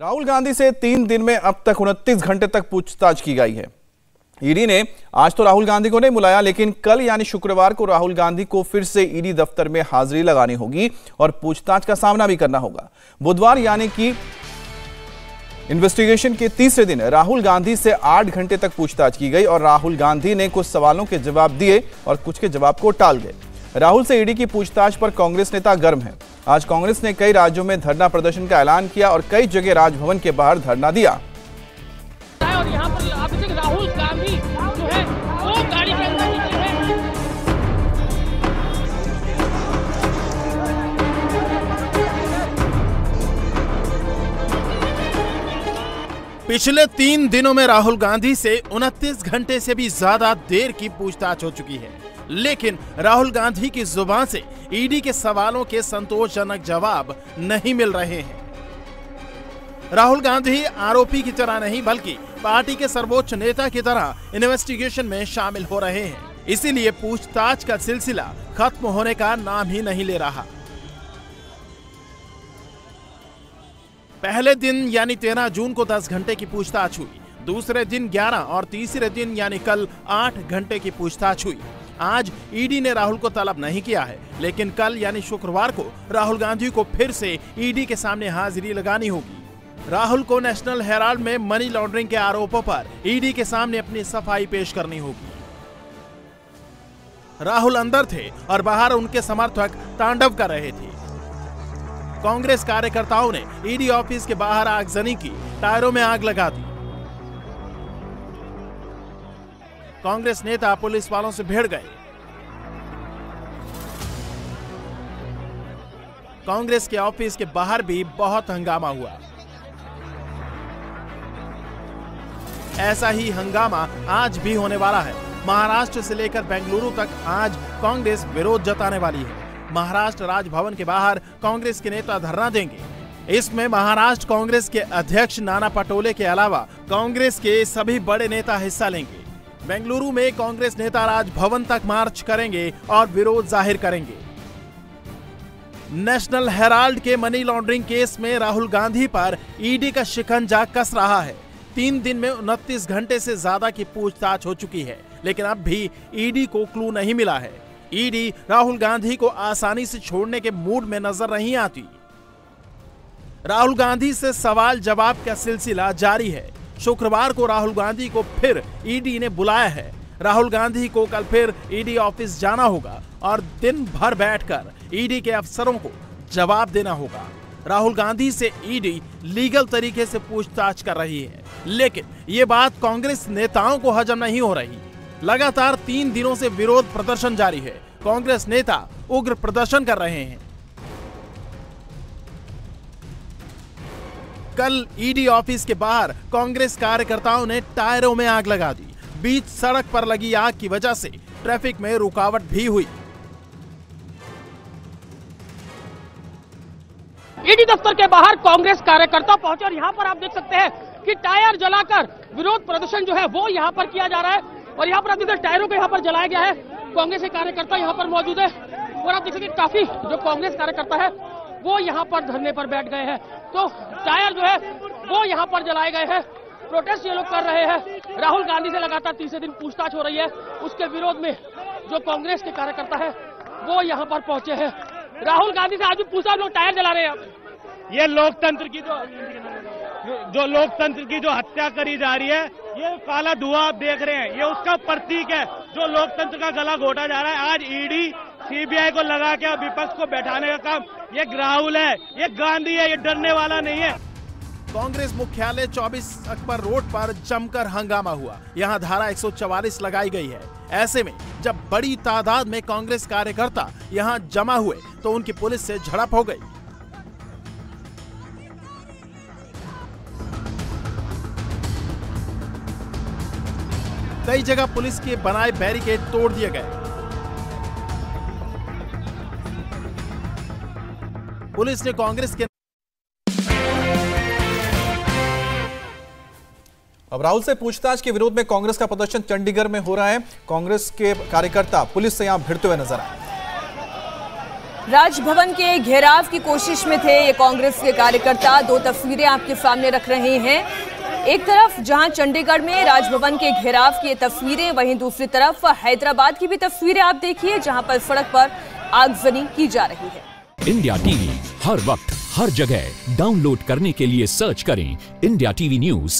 राहुल गांधी से तीन दिन में अब तक उनतीस घंटे तक पूछताछ की गई है। ईडी ने, आज तो राहुल गांधी को नहीं बुलाया, लेकिन कल यानी शुक्रवार को राहुल गांधी को फिर से ईडी दफ्तर में हाजिरी लगानी होगी और पूछताछ का सामना भी करना होगा। बुधवार यानी कि इन्वेस्टिगेशन के तीसरे दिन राहुल गांधी से आठ घंटे तक पूछताछ की गई और राहुल गांधी ने कुछ सवालों के जवाब दिए और कुछ के जवाब को टाल गए। राहुल से ईडी की पूछताछ पर कांग्रेस नेता गर्म है। आज कांग्रेस ने कई राज्यों में धरना प्रदर्शन का ऐलान किया और कई जगह राजभवन के बाहर धरना दिया। पिछले तीन दिनों में राहुल गांधी से उनतीस घंटे से भी ज़्यादा देर की पूछताछ हो चुकी है। लेकिन राहुल गांधी की ज़ुबान से ईडी के सवालों के संतोषजनक जवाब नहीं मिल रहे हैं। राहुल गांधी आरोपी की तरह नहीं, बल्कि पार्टी के सर्वोच्च नेता की तरह इन्वेस्टिगेशन में शामिल हो रहे हैं। इसीलिए पूछताछ का सिलसिला खत्म होने का नाम ही नहीं ले रहा। पहले दिन यानी 13 जून को 10 घंटे की पूछताछ हुई। दूसरे दिन 11 और तीसरे दिन यानी कल 8 घंटे की पूछताछ हुई। आज ईडी ने राहुल को तलब नहीं किया है, लेकिन कल यानी शुक्रवार को राहुल गांधी को फिर से ईडी के सामने हाजिरी लगानी होगी। राहुल को नेशनल हेराल्ड में मनी लॉन्ड्रिंग के आरोपों पर ईडी के सामने अपनी सफ़ाई पेश करनी होगी। राहुल अंदर थे और बाहर उनके समर्थक तांडव कर रहे थे। कांग्रेस कार्यकर्ताओं ने ईडी ऑफ़िस के बाहर आगजनी की, टायरों में आग लगा दी। कांग्रेस नेता पुलिस वालों से भिड़ गए। कांग्रेस के ऑफ़िस के बाहर भी बहुत हंगामा हुआ। ऐसा ही हंगामा आज भी होने वाला है। महाराष्ट्र से लेकर बेंगलुरु तक आज कांग्रेस विरोध जताने वाली है। महाराष्ट्र राजभवन के बाहर कांग्रेस के नेता धरना देंगे। इसमें महाराष्ट्र कांग्रेस के अध्यक्ष नाना पटोले के अलावा कांग्रेस के सभी बड़े नेता हिस्सा लेंगे। बेंगलुरु में कांग्रेस नेता राजभवन तक मार्च करेंगे और विरोध ज़ाहिर करेंगे। नेशनल हेराल्ड के मनी लॉन्ड्रिंग केस में राहुल गांधी पर ईडी का शिकंजा कस रहा है। तीन दिन में उनतीस घंटे से ज़्यादा की पूछताछ हो चुकी है, लेकिन अब भी ईडी को क्लू नहीं मिला है। ईडी राहुल गांधी को आसानी से छोड़ने के मूड में नज़र नहीं आती। राहुल गांधी से सवाल जवाब का सिलसिला जारी है। शुक्रवार को राहुल गांधी को फिर ईडी ने बुलाया है। राहुल गांधी को कल फिर ईडी ऑफ़िस जाना होगा और दिन भर बैठकर ईडी के अफसरों को जवाब देना होगा। राहुल गांधी से ईडी लीगल तरीके से पूछताछ कर रही है। लेकिन ये बात कांग्रेस नेताओं को हजम नहीं हो रही। लगातार तीन दिनों से विरोध प्रदर्शन जारी है। कांग्रेस नेता उग्र प्रदर्शन कर रहे हैं। कल ईडी ऑफ़िस के बाहर कांग्रेस कार्यकर्ताओं ने टायरों में आग लगा दी। बीच सड़क पर लगी आग की वजह से ट्रैफ़िक में रुकावट भी हुई। ईडी दफ्तर के बाहर कांग्रेस कार्यकर्ता पहुँचे और यहाँ पर आप देख सकते हैं कि टायर जलाकर विरोध प्रदर्शन जो है वो यहाँ पर किया जा रहा है। और यहाँ पर आप देख टायरों को यहाँ पर जलाया गया है। कांग्रेस के कार्यकर्ता यहाँ पर मौजूद है। और आप देख काफ़ी जो कांग्रेस कार्यकर्ता है, वो यहाँ पर धरने पर बैठ गए हैं। तो टायर जो है, वो यहाँ पर जलाए गए हैं। प्रोटेस्ट ये लोग कर रहे हैं। राहुल गांधी से लगातार तीसरे दिन पूछताछ हो रही है। उसके विरोध में जो कांग्रेस के कार्यकर्ता है, वो यहाँ पर पहुँचे हैं। राहुल गांधी से आज भी पूछा, लोग टायर जला रहे हैं। ये लोकतंत्र की जो जो लोकतंत्र की जो हत्या करी जा रही है ये काला धुआँ आप देख रहे हैं, ये उसका प्रतीक है, जो लोकतंत्र का गला घोटा जा रहा है। आज ईडी सीबीआई को लगा के विपक्ष को बैठाने का काम, ये राहुल है, ये गांधी है, ये डरने वाला नहीं है। कांग्रेस मुख्यालय 24 अकबर रोड पर जमकर हंगामा हुआ। यहाँ धारा 144 लगाई गई है। ऐसे में, जब बड़ी तादाद में कांग्रेस कार्यकर्ता यहाँ जमा हुए तो उनकी पुलिस से झड़प हो गई। कई जगह पुलिस के बनाए बैरिकेड तोड़ दिए गए। पुलिस ने कांग्रेस के अब राहुल से पूछताछ के विरोध में कांग्रेस का प्रदर्शन चंडीगढ़ में हो रहा है। कांग्रेस के कार्यकर्ता पुलिस से यहाँ भिड़ते हुए नज़र आए। राजभवन के घेराव की कोशिश में थे ये कांग्रेस के कार्यकर्ता। दो तस्वीरें आपके सामने रख रहे हैं। एक तरफ़ जहाँ चंडीगढ़ में राजभवन के घेराव की तस्वीरें, वहीं दूसरी तरफ़ हैदराबाद की भी तस्वीरें आप देखिए, जहाँ पर सड़क पर आगजनी की जा रही है। इंडिया टीवी, हर वक्त, हर जगह। डाउनलोड करने के लिए सर्च करें इंडिया टीवी न्यूज़।